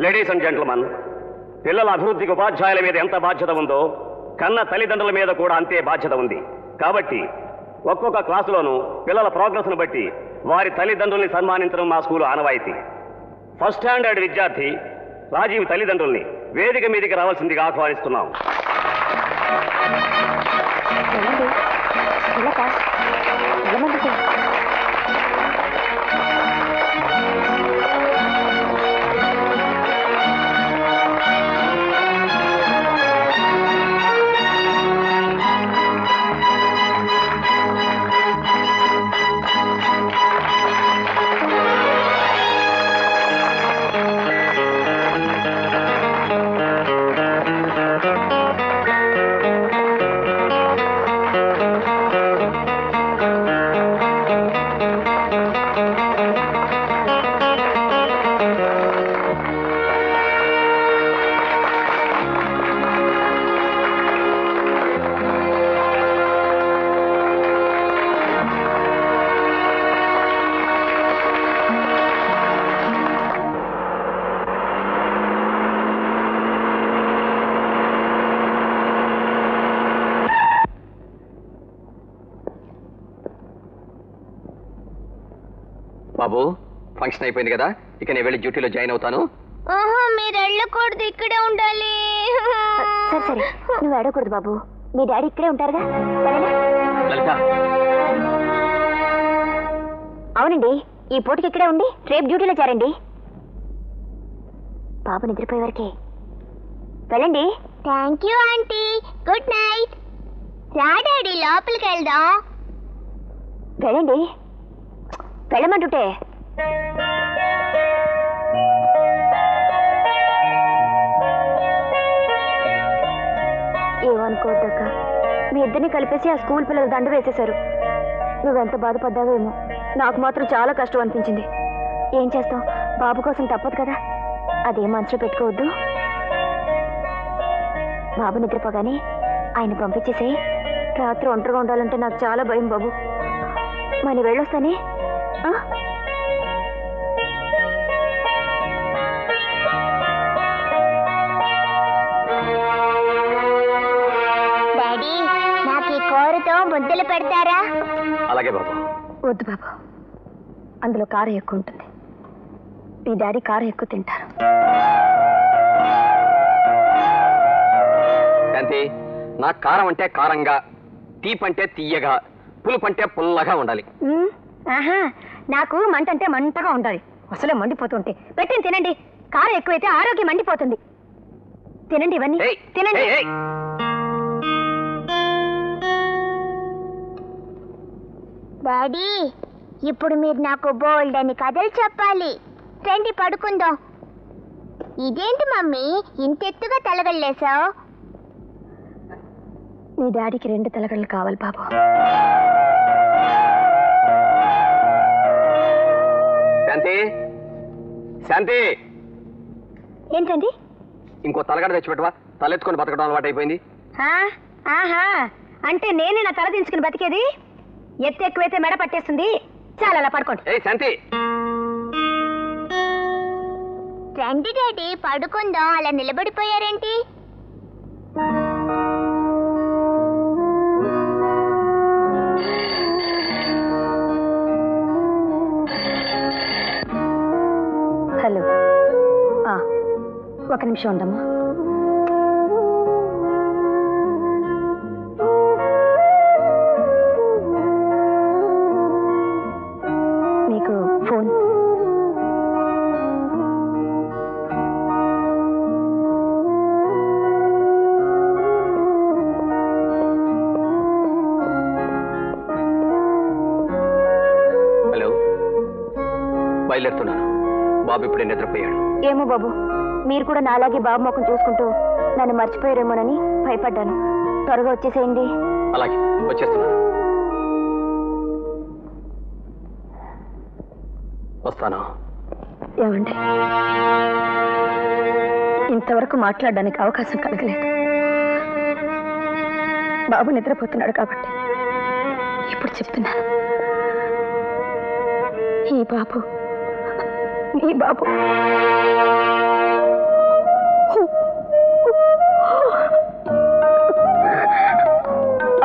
Ladies and gentleman పిల్లల అభివృద్ధికి ఉపాధ్యాయుల మీద ఎంత బాధ్యత ఉందో కన్న తల్లిదండ్రుల మీద కూడా అంతే బాధ్యత ఉంది. కాబట్టి ఒక్కొక్క క్లాసులోనూ పిల్లల ప్రోగ్రెస్ను బట్టి వారి తల్లిదండ్రుల్ని సన్మానించడం మా స్కూలు ఆనవాయితీ. ఫస్ట్ స్టాండర్డ్ విద్యార్థి రాజీవ్ తల్లిదండ్రుల్ని వేదిక మీదకి రావాల్సిందిగా ఆహ్వానిస్తున్నాం. బాబు ఫంక్షన్ అయిపోయింది కదా ఇక నేను వెళ్ళి డ్యూటీలో జాయిన్ అవుతాను. ఓహో మీరు వెళ్ళకూడదు ఇక్కడే ఉండాలి. సరే సరే నువ్వు ఏడకూడదు బాబు. మీ డాడీ ఇక్కడే ఉంటారుగా? లలిత. అవునండి ఈ పూటకి ఇక్కడే ఉండి రేపు డ్యూటీలో చేరండి. బాబు నిద్రపోయే వరకే. వెళ్ళండి. Thank you aunty good night రా డాడీ లోపలికి వెళ్దాం. వెళ్ళండి. వెళ్ళమంటుంటే. ఏమనుకోద్దక్క మీ ఇద్దరిని కలిపేసి ఆ స్కూల్ పిల్లలు దండ వేసేశారు. నువ్వెంత బాధపడ్డావో ఏమో నాకు మాత్రం చాలా కష్టం అనిపించింది. ఏం చేస్తాం? బాబు కోసం తప్పదు కదా. అదేం మనసులో పెట్టుకోవద్దు. బాబు నిద్రపోగానే ఆయన పంపించేసే రాత్రి ఒంటరిగా ఉండాలంటే నాకు చాలా భయం బాబు. మరి వెళ్ళొస్తానే. డాడీ నాకు ఈ కూరతో ముద్దలు పెడతారా? అలాగే బాబు. వద్దు బాబు. అందులో కారం ఎక్కువ ఉంటుంది. మీ డాడీ కారం ఎక్కువ తింటారు. శాంతి నాకు కారం అంటే కారంగా తీపి అంటే తీయగా పులుపు అంటే పుల్లగా ఉండాలి. ఆహా. నాకు మంట అంటే మంటగా ఉండాలి. అసలే మండిపోతుంటే. పెట్టింది తినండి. కారం ఎక్కువైతే ఆరోగ్యం మండిపోతుంది. తినండి ఇవన్నీ. తినండి. డాడీ ఇప్పుడు మీరు నాకు బోల్డ్ అని కథలు చెప్పాలి. రండి పడుకుందాం. ఇదేంటి మమ్మీ? ఇంత ఎత్తుగా తలగల్లేసావు మీ డాడీకి రెండు తలగడలు కావాలి బాబు. శాంతి? శాంతి! ఏంటండి? ఇంకో తలగడ తెచ్చిపెట్టవా? తలెత్తుకొని బతకడం అలవాటు అయిపోయింది ఆ? ఆహా! అంటే నేనే నా తల దించుకుని బతికేది? ఎత్తు ఎక్కువైతే మెడ పట్టేస్తుంది. చాలా అలా పడుకోండి. ఏ శాంతి! రండి డాడీ పడుకుందాం. అలా నిలబడిపోయారేంటి? హలో ఒక నిమిషం ఉండమ్మా. మీకు ఫోన్. హలో బయలుదేరుతున్నాను. బాబు ఇప్పుడే నిద్రపోయాడు. ఏమో బాబు మీరు కూడా నాలాగే బాబు ముఖం చూసుకుంటూ నన్ను మర్చిపోయారేమోనని భయపడ్డాను. త్వరగా వచ్చేసేయండి. అలాగే వచ్చేస్తున్నాను వస్తాను. ఏమండి? ఇంతవరకు మాట్లాడడానికి అవకాశం కలగలేదు. బాబు నిద్రపోతున్నాడు కాబట్టి ఇప్పుడు చెప్తున్నాను. ఈ బాబు నీ బాబు.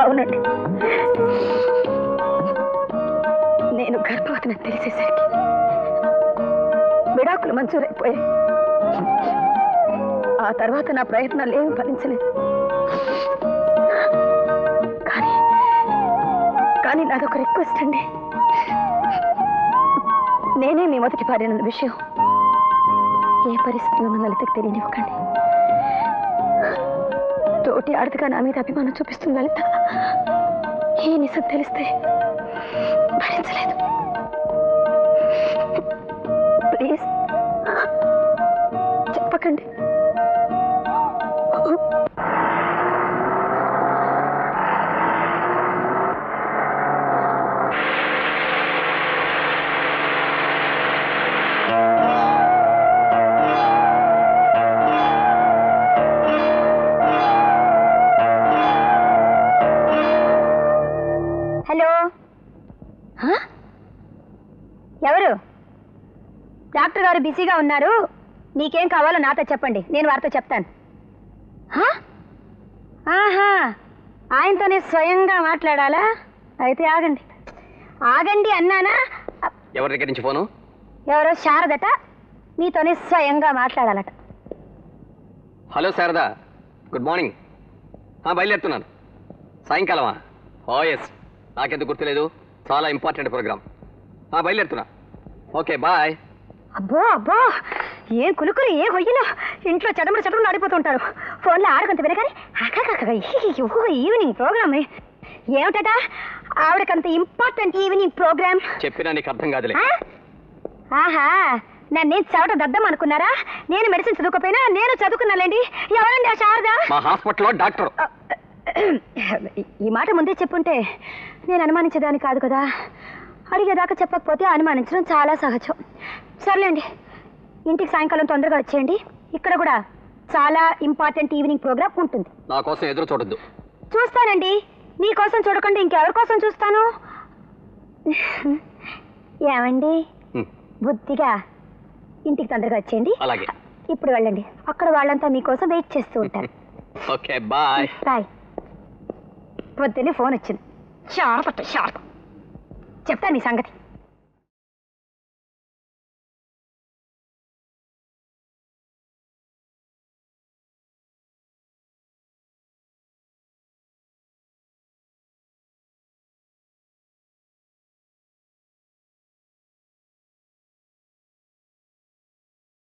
అవునండి. నేను గర్భవతిని తెలిసేసరికి విడాకులు మంజూరైపోయాయి. ఆ తర్వాత నా ప్రయత్నాలు ఏమి ఫలించలేదు. కానీ కానీ నాదొక రిక్వెస్ట్ అండి. నేనే మీ మొదటి భార్యనన్న విషయం ఏ పరిస్థితుల్లో లలితకు తెలియనివ్వకండి. తోటి ఆడతగా నా మీద అభిమానం చూపిస్తుంది లలిత ఈ నిజం తెలిస్తే భరించలేదు. గారు బిజీగా ఉన్నారు? నీకేం కావాలో నాతో చెప్పండి. నేను వారితో చెప్తాను. హా? ఆహా! ఆయనతోనే స్వయంగా మాట్లాడాలా? అయితే ఆగండి. ఆగండి అన్నానా? ఎవరి దగ్గర నుంచి ఫోను? ఎవరో శారదట. నీతోనే స్వయంగా మాట్లాడాలట. హలో శారదా. Good morning. బయలుదేరుతున్నాను. సాయంకాలమా? ఓ ఎస్ నాకెందుకు గుర్తులేదు? చాలా ఇంపార్టెంట్ ప్రోగ్రామ్. ఆ, బయలుదేరుతున్నా. Okay bye. అబ్బో అబ్బో! ఏం కులుకులు ఏ హొయ్యలో ఇంట్లో చటమడ చటమలు ఆడిపోతుంటారు. ఫోన్లో ఆడుకుంటే వినగానే అక్కకక్క ఈవినింగ్ ప్రోగ్రామ్. ఏమిటట? ఆవిడకంత ఇంపార్టెంట్ ఈవినింగ్ ప్రోగ్రామ్. చెప్పినా నీకు అర్థం కాదులే. ఆ? ఆహా! నన్ను నేను చవట దద్దం అనుకున్నారా? నేను మెడిసిన్ చదువుకోపోయినా నేను చదువుకున్నానండి ఎవరండి ఆ శారద? మా హాస్పిటల్లో డాక్టర్. ఈ మాట ముందే చెప్పుంటే నేను అనుమానించేదాన్ని కాదు కదా. అడిగేదాకా చెప్పకపోతే అనుమానించడం చాలా సహజం. సర్లేండి. ఇంటికి సాయంకాలం తొందరగా వచ్చేయండి. ఇక్కడ కూడా చాలా ఇంపార్టెంట్ ఈవినింగ్ ప్రోగ్రామ్ ఉంటుంది. నా కోసం ఎదురు చూడొద్దు. చూస్తానండి. మీకోసం చూడకుండా ఇంకెవరి కోసం చూస్తాను? ఏమండి? బుద్ధిగా ఇంటికి తొందరగా వచ్చేయండి. అలాగే. ఇప్పుడు వెళ్ళండి. అక్కడ వాళ్ళంతా మీకోసం వెయిట్ చేస్తూ ఉంటారు. Okay bye. బాయ్. పొద్దున్నే ఫోన్ వచ్చింది. షార్ప్ అట్ట షార్ప్. చెప్తాను మీ సంగతి.